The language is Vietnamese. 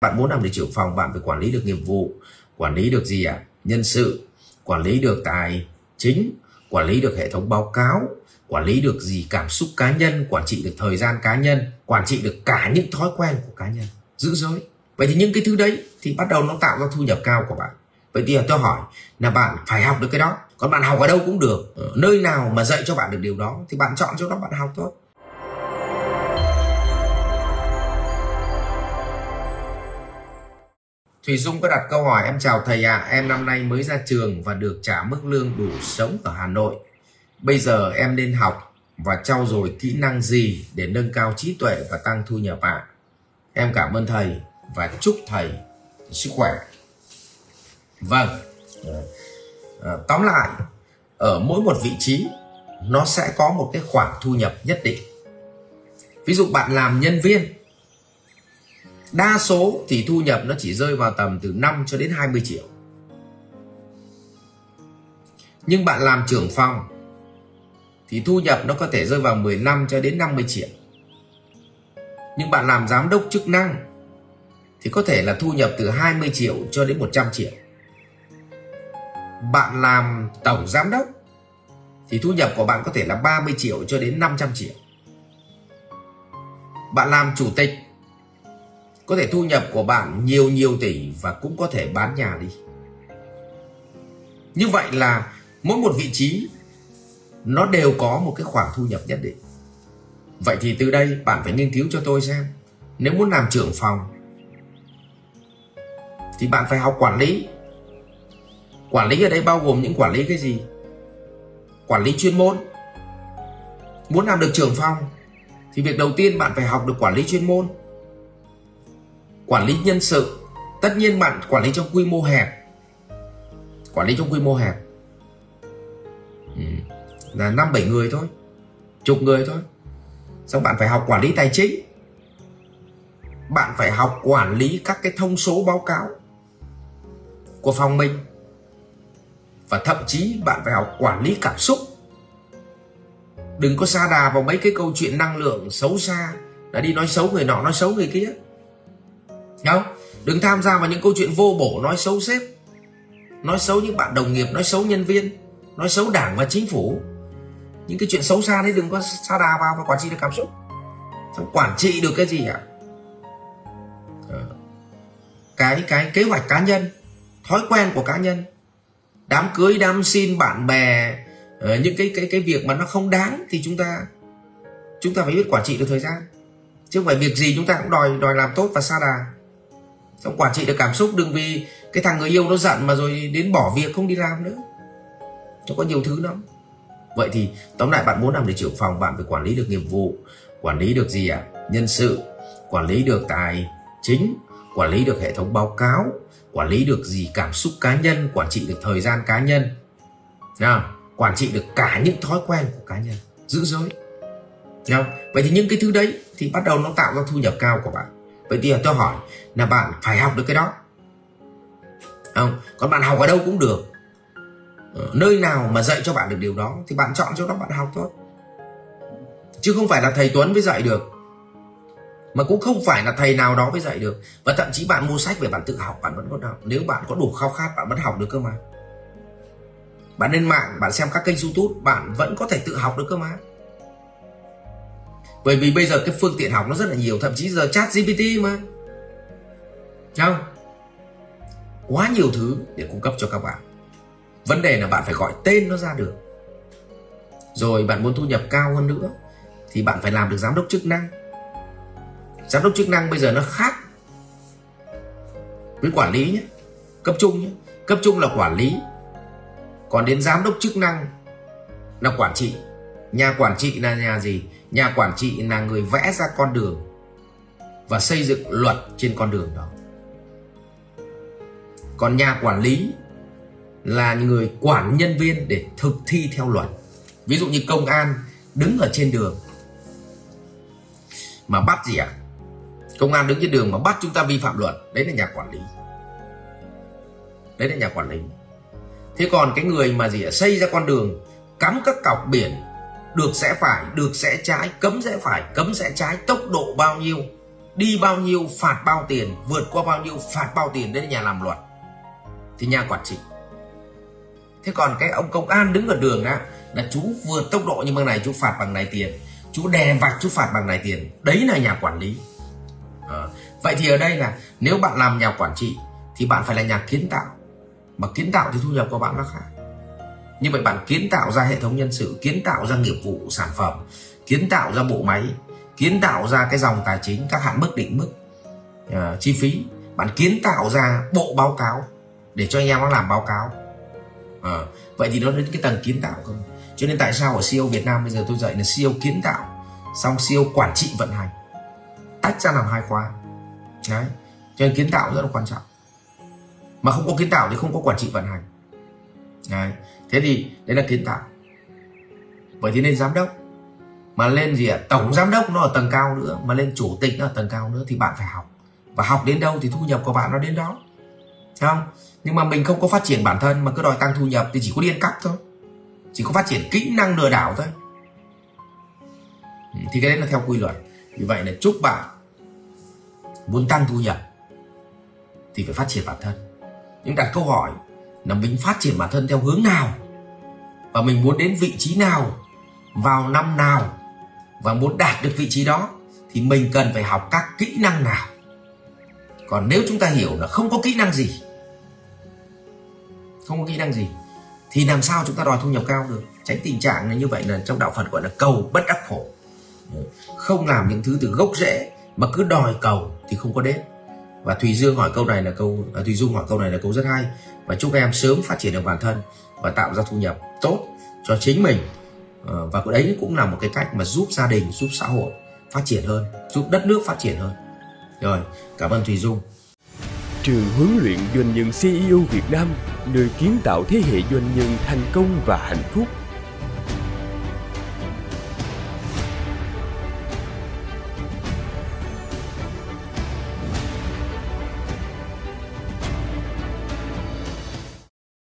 bạn muốn làm được trưởng phòng, bạn phải quản lý được nghiệp vụ, quản lý được gì ạ? À? nhân sự, quản lý được tài chính, quản lý được hệ thống báo cáo, quản lý được gì? Cảm xúc cá nhân, quản trị được thời gian cá nhân, quản trị được cả những thói quen của cá nhân. Giữ giới. Vậy thì những cái thứ đấy thì bắt đầu nó tạo ra thu nhập cao của bạn. Vậy thì tôi hỏi là bạn phải học được cái đó. Còn bạn học ở đâu cũng được. Ở nơi nào mà dạy cho bạn được điều đó thì bạn chọn chỗ đó bạn học thôi. Thùy Dung có đặt câu hỏi em chào thầy ạ, à, em năm nay mới ra trường và được trả mức lương đủ sống ở Hà Nội. Bây giờ em nên học và trau dồi kỹ năng gì để nâng cao trí tuệ và tăng thu nhập ạ? À? Em cảm ơn thầy và chúc thầy sức khỏe. Vâng, à, tóm lại, ở mỗi một vị trí nó sẽ có một cái khoản thu nhập nhất định. Ví dụ bạn làm nhân viên Đa số thì thu nhập nó chỉ rơi vào tầm từ 5 cho đến 20 triệu. Nhưng bạn làm trưởng phòng thì thu nhập nó có thể rơi vào 15 cho đến 50 triệu. Nhưng bạn làm giám đốc chức năng thì có thể là thu nhập từ 20 triệu cho đến 100 triệu. Bạn làm tổng giám đốc thì thu nhập của bạn có thể là 30 triệu cho đến 500 triệu. Bạn làm chủ tịch có thể thu nhập của bạn nhiều nhiều tỷ và cũng có thể bán nhà đi. Như vậy là mỗi một vị trí, nó đều có một cái khoản thu nhập nhất định. Vậy thì từ đây bạn phải nghiên cứu cho tôi xem, nếu muốn làm trưởng phòng, thì bạn phải học quản lý. Quản lý ở đây bao gồm những quản lý cái gì? Quản lý chuyên môn. Muốn làm được trưởng phòng, thì việc đầu tiên bạn phải học được quản lý chuyên môn quản lý nhân sự. Tất nhiên bạn quản lý trong quy mô hẹp. Quản lý trong quy mô hẹp. Ừ. là năm bảy người thôi. Chục người thôi. Xong bạn phải học quản lý tài chính. Bạn phải học quản lý các cái thông số báo cáo của phòng mình. Và thậm chí bạn phải học quản lý cảm xúc. Đừng có xa đà vào mấy cái câu chuyện năng lượng xấu xa. Đã đi nói xấu người nọ, nói xấu người kia không đừng tham gia vào những câu chuyện vô bổ, nói xấu sếp. Nói xấu những bạn đồng nghiệp, nói xấu nhân viên, nói xấu đảng và chính phủ. Những cái chuyện xấu xa đấy đừng có xa đà vào và quản trị được cảm xúc. Xong quản trị được cái gì ạ? À? cái cái kế hoạch cá nhân, thói quen của cá nhân. Đám cưới, đám xin bạn bè ờ, những cái cái cái việc mà nó không đáng thì chúng ta chúng ta phải biết quản trị được thời gian. Chứ không phải việc gì chúng ta cũng đòi đòi làm tốt và xa đà xong quản trị được cảm xúc đừng vì cái thằng người yêu nó giận mà rồi đến bỏ việc không đi làm nữa. Nó có nhiều thứ lắm. Vậy thì tóm lại bạn muốn làm được trưởng phòng, bạn phải quản lý được nghiệp vụ, quản lý được gì ạ? À? nhân sự, quản lý được tài chính, quản lý được hệ thống báo cáo, quản lý được gì? Cảm xúc cá nhân, quản trị được thời gian cá nhân. Nào, quản trị được cả những thói quen của cá nhân, giữ giới. Nào, vậy thì những cái thứ đấy thì bắt đầu nó tạo ra thu nhập cao của bạn vậy thì tôi hỏi là bạn phải học được cái đó. Không, còn bạn học ở đâu cũng được. Ờ, nơi nào mà dạy cho bạn được điều đó thì bạn chọn chỗ đó bạn học thôi. Chứ không phải là thầy Tuấn mới dạy được. Mà cũng không phải là thầy nào đó mới dạy được. Và thậm chí bạn mua sách về bạn tự học, bạn vẫn có học. Nếu bạn có đủ khao khát, bạn vẫn học được cơ mà. Bạn lên mạng, bạn xem các kênh youtube, bạn vẫn có thể tự học được cơ mà bởi vì bây giờ cái phương tiện học nó rất là nhiều, thậm chí giờ chat gpt mà. Không quá nhiều thứ để cung cấp cho các bạn. Vấn đề là bạn phải gọi tên nó ra được. Rồi bạn muốn thu nhập cao hơn nữa, thì bạn phải làm được giám đốc chức năng. Giám đốc chức năng bây giờ nó khác với quản lý nhé, cấp trung nhé. Cấp trung là quản lý, còn đến giám đốc chức năng là quản trị nhà quản trị là nhà gì? Nhà quản trị là người vẽ ra con đường và xây dựng luật trên con đường đó. Còn nhà quản lý là người quản nhân viên để thực thi theo luật. Ví dụ như công an đứng ở trên đường mà bắt gì ạ? À? công an đứng trên đường mà bắt chúng ta vi phạm luật, đấy là nhà quản lý. Đấy là nhà quản lý. Thế còn cái người mà gì ạ? À? xây ra con đường, cắm các cọc biển được sẽ phải được sẽ trái cấm sẽ phải cấm sẽ trái. Tốc độ bao nhiêu đi bao nhiêu phạt bao tiền vượt qua bao nhiêu phạt bao tiền đến nhà làm luật. Thì nhà quản trị. Thế còn cái ông công an đứng ở đường đó là chú vượt tốc độ như bằng này chú phạt bằng này tiền. Chú đè vạch chú phạt bằng này tiền. Đấy là nhà quản lý. À, vậy thì ở đây là nếu bạn làm nhà quản trị thì bạn phải là nhà kiến tạo. Mà kiến tạo thì thu nhập của bạn nó khác như vậy bạn kiến tạo ra hệ thống nhân sự kiến tạo ra nghiệp vụ sản phẩm kiến tạo ra bộ máy kiến tạo ra cái dòng tài chính các hạn mức định mức uh, chi phí bạn kiến tạo ra bộ báo cáo để cho anh em nó làm báo cáo. À, vậy thì nó đến cái tầng kiến tạo không cho nên tại sao ở CEO Việt Nam bây giờ tôi dạy là CEO kiến tạo xong CEO quản trị vận hành. Tách ra làm hai khóa. Đấy cho nên kiến tạo rất là quan trọng. Mà không có kiến tạo thì không có quản trị vận hành. Đấy thế thì đấy là kiến tạo. Vậy thì nên giám đốc, mà lên gì ạ? Tổng giám đốc nó ở tầng cao nữa, mà lên chủ tịch nó ở tầng cao nữa thì bạn phải học. Và học đến đâu thì thu nhập của bạn nó đến đó. Không? Nhưng mà mình không có phát triển bản thân mà cứ đòi tăng thu nhập thì chỉ có điên cắp thôi. Chỉ có phát triển kỹ năng lừa đảo thôi. Ừ, thì cái đấy là theo quy luật. Vì vậy là chúc bạn muốn tăng thu nhập thì phải phát triển bản thân. Nhưng đặt câu hỏi là mình phát triển bản thân theo hướng nào? Và mình muốn đến vị trí nào? Vào năm nào? Và muốn đạt được vị trí đó, thì mình cần phải học các kỹ năng nào? Còn nếu chúng ta hiểu là không có kỹ năng gì, không có kỹ năng gì, thì làm sao chúng ta đòi thu nhập cao được? Tránh tình trạng là như vậy là trong đạo phật gọi là cầu bất đắc khổ. Không làm những thứ từ gốc rễ mà cứ đòi cầu thì không có đến và thùy dương hỏi câu này là câu à, thùy dung hỏi câu này là câu rất hay. Và chúc em sớm phát triển được bản thân và tạo ra thu nhập tốt cho chính mình. Và và đấy cũng là một cái cách mà giúp gia đình giúp xã hội phát triển hơn giúp đất nước phát triển hơn. Rồi cảm ơn thùy dung. Trường huấn luyện doanh nhân CEO Việt Nam nơi kiến tạo thế hệ doanh nhân thành công và hạnh phúc.